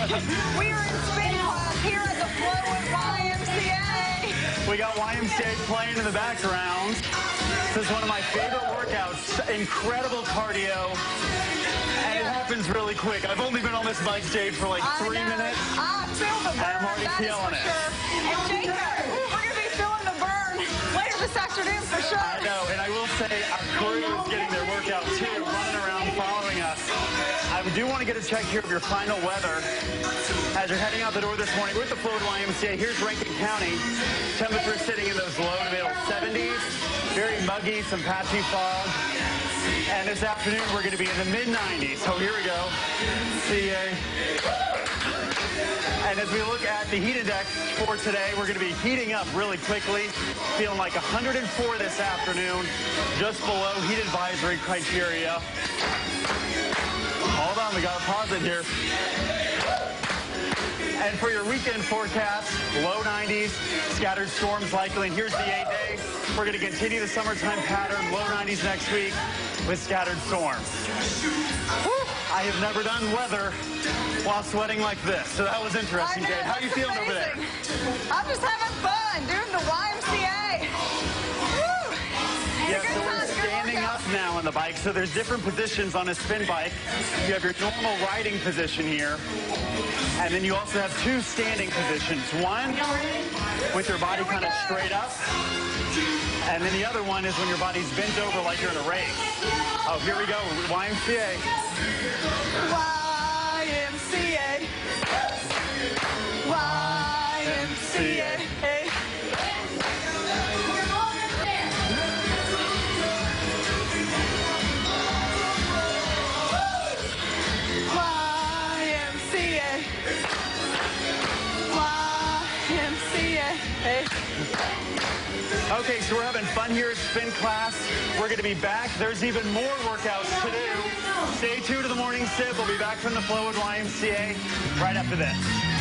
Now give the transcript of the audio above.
we are in spin class here at the Flowood YMCA. We got YMCA playing in the background. This is one of my favorite workouts. Incredible cardio. And it happens really quick. I've only been on this bike stage for like three I minutes. I feel the burn. I'm already feeling it. Sure. And Jacob, we're going to be feeling the burn later this afternoon for sure. I know, and I will say our crew I do want to get a check here of your final weather. As you're heading out the door this morning with the Flowood YMCA, here's Rankin County. Temperature sitting in those low to middle 70s. Very muggy, some patchy fog. And this afternoon, we're going to be in the mid-90s. So here we go. CA. And as we look at the heat index for today, we're going to be heating up really quickly. Feeling like 104 this afternoon, just below heat advisory criteria. Hold on, we got to pause it here. And for your weekend forecast, low 90s, scattered storms likely. And here's the eight day. We're going to continue the summertime pattern, low 90s next week with scattered storms. I have never done weather while sweating like this. So that was interesting, Jade. How you that's feeling over there? I'm just having fun doing the YMCA. The bike. So there's different positions on a spin bike. You have your normal riding position here. And then you also have two standing positions. One with your body kind of straight up. And then the other one is when your body's bent over like you're in a race. Oh, here we go. YMCA. YMCA. YMCA. YMCA. Okay, so we're having fun here at Spin Class. We're going to be back. There's even more workouts to do. Stay tuned to the morning sip. We'll be back from the Flowood YMCA right after this.